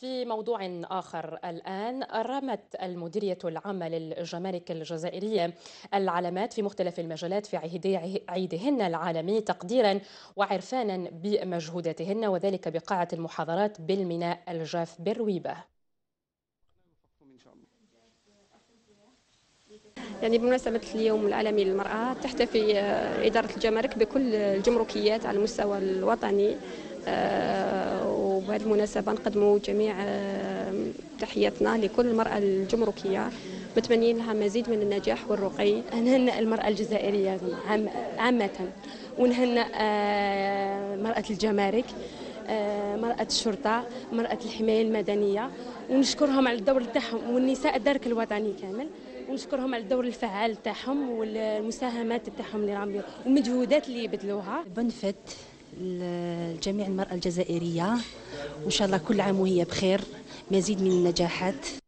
في موضوع آخر الآن. رمت المديرية العامة للجمارك الجزائرية العلامات في مختلف المجالات في عيدهن العالمي تقديرا وعرفانا بمجهوداتهن وذلك بقاعة المحاضرات بالميناء الجاف بالرويبة. يعني بمناسبة اليوم العالمي للمرأة تحتفي إدارة الجمارك بكل الجمركيات على المستوى الوطني آه، وبهذه المناسبة نقدموا جميع آه، تحياتنا لكل المرأة الجمركية متمنين لها مزيد من النجاح والرقي. نهنئ المرأة الجزائرية عامة ونهنئ آه، مرأة الجمارك مرأة الشرطة مرأة الحماية المدنية. ونشكرهم على الدور تاعهم والنساء الدرك الوطني كامل. ونشكرهم على الدور الفعال تاعهم والمساهمات تاعهم اللي راهم والمجهودات اللي يبذلوها. بنفت لجميع المرأة الجزائرية. وإن شاء الله كل عام وهي بخير. مزيد من النجاحات.